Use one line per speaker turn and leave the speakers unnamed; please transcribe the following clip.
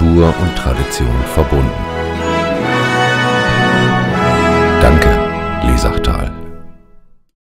Kultur und Tradition verbunden.